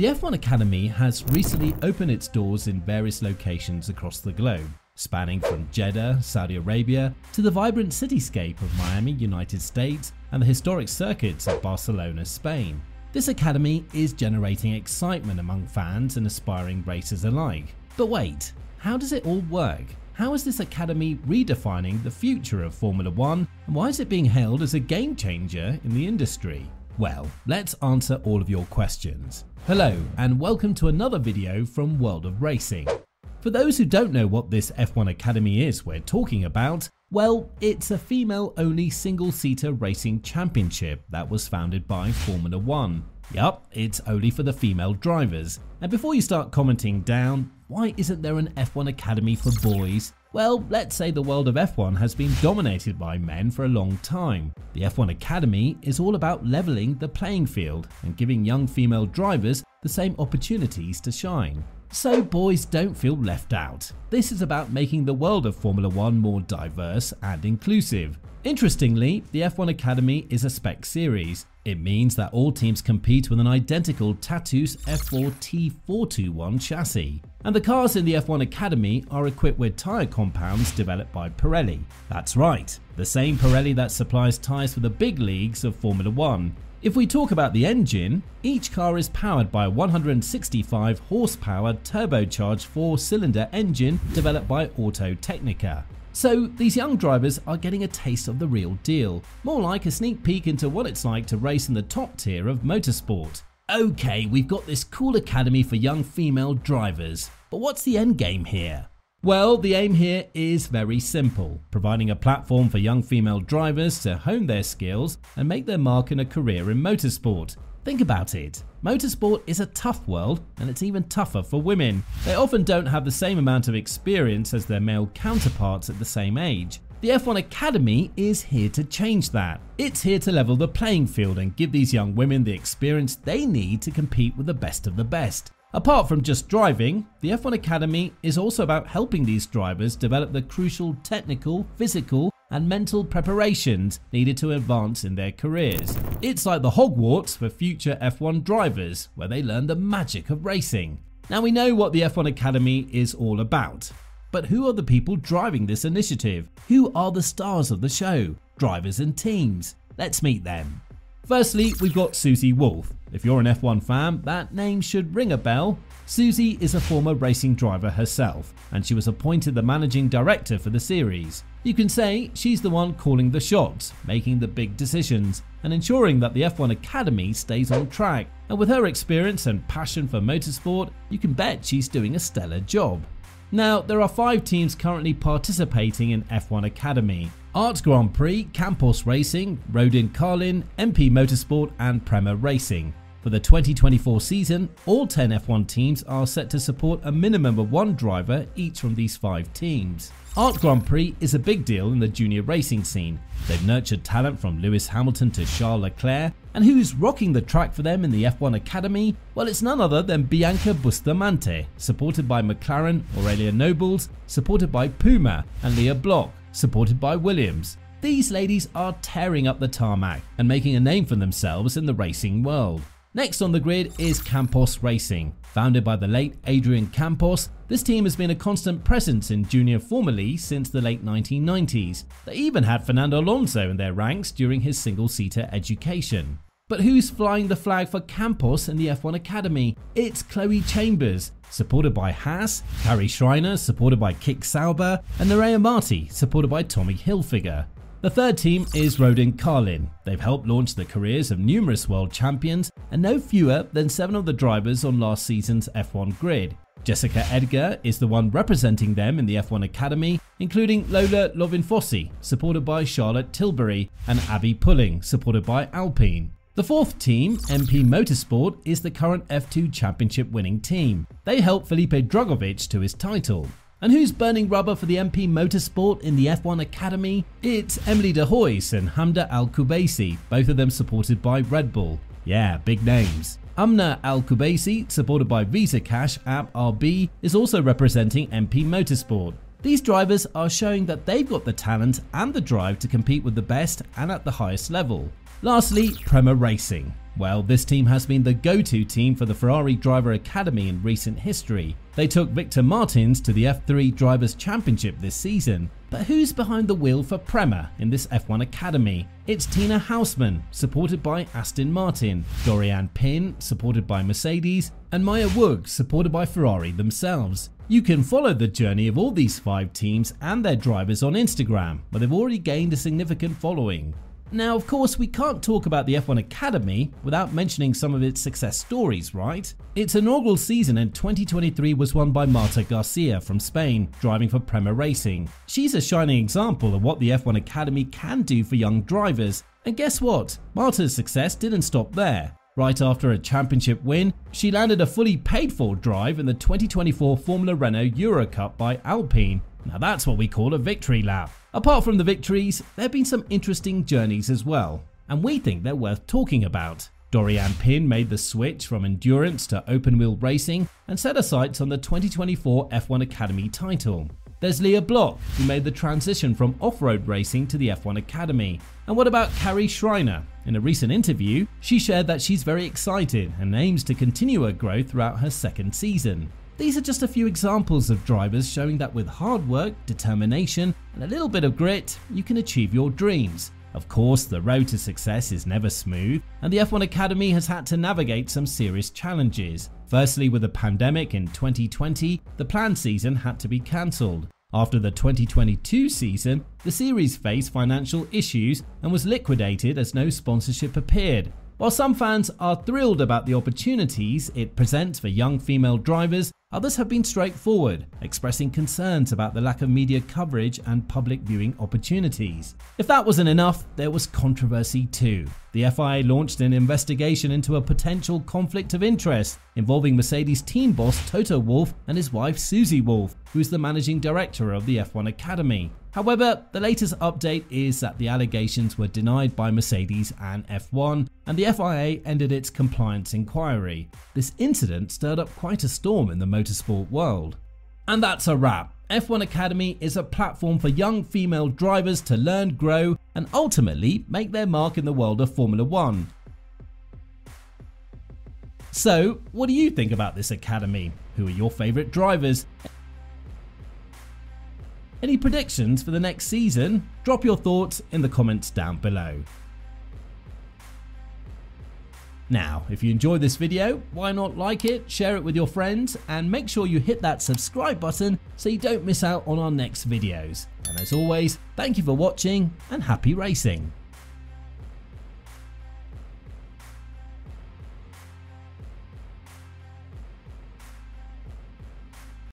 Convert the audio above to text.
The F1 Academy has recently opened its doors in various locations across the globe, spanning from Jeddah, Saudi Arabia, to the vibrant cityscape of Miami, United States, and the historic circuits of Barcelona, Spain. This academy is generating excitement among fans and aspiring racers alike. But wait, how does it all work? How is this academy redefining the future of Formula One and why is it being hailed as a game changer in the industry? Well, let's answer all of your questions. Hello and welcome to another video from World of Racing. For those who don't know what this F1 Academy is we're talking about, well, it's a female only single seater racing championship that was founded by Formula One. Yup, it's only for the female drivers. And before you start commenting down, why isn't there an F1 Academy for boys? Well, let's say the world of F1 has been dominated by men for a long time. The F1 Academy is all about leveling the playing field and giving young female drivers the same opportunities to shine so boys don't feel left out. This is about making the world of Formula One more diverse and inclusive. Interestingly, the F1 Academy is a spec series. It means that all teams compete with an identical Tatuus F4 T421 chassis. And the cars in the F1 Academy are equipped with tyre compounds developed by Pirelli. That's right, the same Pirelli that supplies tyres for the big leagues of Formula One. If we talk about the engine, each car is powered by a 165 horsepower turbocharged 4-cylinder engine developed by Autotecnica. So these young drivers are getting a taste of the real deal, more like a sneak peek into what it's like to race in the top tier of motorsport. Okay, we've got this cool academy for young female drivers, but what's the end game here? Well, the aim here is very simple, providing a platform for young female drivers to hone their skills and make their mark in a career in motorsport. Think about it. Motorsport is a tough world and it's even tougher for women. They often don't have the same amount of experience as their male counterparts at the same age. The F1 Academy is here to change that. It's here to level the playing field and give these young women the experience they need to compete with the best of the best. Apart from just driving, the F1 Academy is also about helping these drivers develop the crucial technical, physical, and mental preparations needed to advance in their careers. It's like the Hogwarts for future F1 drivers, where they learn the magic of racing. Now we know what the F1 Academy is all about. But who are the people driving this initiative? Who are the stars of the show? Drivers and teams? Let's meet them. Firstly, we've got Susie Wolff. If you're an F1 fan, that name should ring a bell. Susie is a former racing driver herself, and she was appointed the managing director for the series. You can say she's the one calling the shots, making the big decisions, and ensuring that the F1 Academy stays on track. And with her experience and passion for motorsport, you can bet she's doing a stellar job. Now, there are five teams currently participating in F1 Academy, Art Grand Prix, Campos Racing, Rodin Carlin, MP Motorsport and Prema Racing. For the 2024 season, all 10 F1 teams are set to support a minimum of one driver each from these five teams. Art Grand Prix is a big deal in the junior racing scene. They've nurtured talent from Lewis Hamilton to Charles Leclerc, and who's rocking the track for them in the F1 Academy? Well, it's none other than Bianca Bustamante, supported by McLaren, Aurelia Nobels, supported by Puma, and Lia Block, supported by Williams. These ladies are tearing up the tarmac and making a name for themselves in the racing world. Next on the grid is Campos Racing. Founded by the late Adrian Campos, this team has been a constant presence in junior Formulae since the late 1990s. They even had Fernando Alonso in their ranks during his single-seater education. But who's flying the flag for Campos in the F1 Academy? It's Chloe Chambers, supported by Haas, Carrie Schreiner, supported by Kick Sauber, and Nerea Marti, supported by Tommy Hilfiger. The third team is Rodin Carlin. They've helped launch the careers of numerous world champions and no fewer than seven of the drivers on last season's F1 grid. Jessica Edgar is the one representing them in the F1 Academy, including Lola Lovinfossi, supported by Charlotte Tilbury, and Abby Pulling, supported by Alpine. The fourth team, MP Motorsport, is the current F2 championship winning team. They helped Felipe Drugovich to his title. And who's burning rubber for the MP Motorsport in the F1 Academy? It's Emely de Heus and Hamda Al Qubaisi, both of them supported by Red Bull. Yeah, big names. Amna Al Qubaisi, supported by Visa Cash app RB, is also representing MP Motorsport. These drivers are showing that they've got the talent and the drive to compete with the best and at the highest level. Lastly, Prema Racing. Well, this team has been the go-to team for the Ferrari Driver Academy in recent history. They took Victor Martins to the F3 Drivers' Championship this season. But who's behind the wheel for Prema in this F1 Academy? It's Tina Hausmann, supported by Aston Martin, Doriane Pin, supported by Mercedes, and Maya Weug, supported by Ferrari themselves. You can follow the journey of all these five teams and their drivers on Instagram, where they've already gained a significant following. Now, of course, we can't talk about the F1 Academy without mentioning some of its success stories, right? Its inaugural season in 2023 was won by Marta Garcia from Spain, driving for Prema Racing. She's a shining example of what the F1 Academy can do for young drivers. And guess what? Marta's success didn't stop there. Right after a championship win, she landed a fully paid for drive in the 2024 Formula Renault Eurocup by Alpine. Now that's what we call a victory lap. Apart from the victories, there have been some interesting journeys as well, and we think they're worth talking about. Doriane Pin made the switch from endurance to open wheel racing and set her sights on the 2024 F1 Academy title. There's Lia Block, who made the transition from off-road racing to the F1 Academy. And what about Carrie Schreiner? In a recent interview, she shared that she's very excited and aims to continue her growth throughout her second season. These are just a few examples of drivers showing that with hard work, determination, and a little bit of grit, you can achieve your dreams. Of course, the road to success is never smooth, and the F1 Academy has had to navigate some serious challenges. Firstly, with the pandemic in 2020, the planned season had to be cancelled. After the 2022 season, the series faced financial issues and was liquidated as no sponsorship appeared. While some fans are thrilled about the opportunities it presents for young female drivers, Others have been straightforward, expressing concerns about the lack of media coverage and public viewing opportunities. If that wasn't enough, there was controversy too. The FIA launched an investigation into a potential conflict of interest involving Mercedes team boss Toto Wolff and his wife Susie Wolff, who's the managing director of the F1 Academy. However, the latest update is that the allegations were denied by Mercedes and F1, and the FIA ended its compliance inquiry. This incident stirred up quite a storm in the motorsport world. And that's a wrap. F1 Academy is a platform for young female drivers to learn, grow, and ultimately make their mark in the world of Formula One. So, what do you think about this academy? Who are your favourite drivers? Any predictions for the next season? Drop your thoughts in the comments down below. Now, if you enjoyed this video, why not like it, share it with your friends, and make sure you hit that subscribe button so you don't miss out on our next videos. And as always, thank you for watching and happy racing.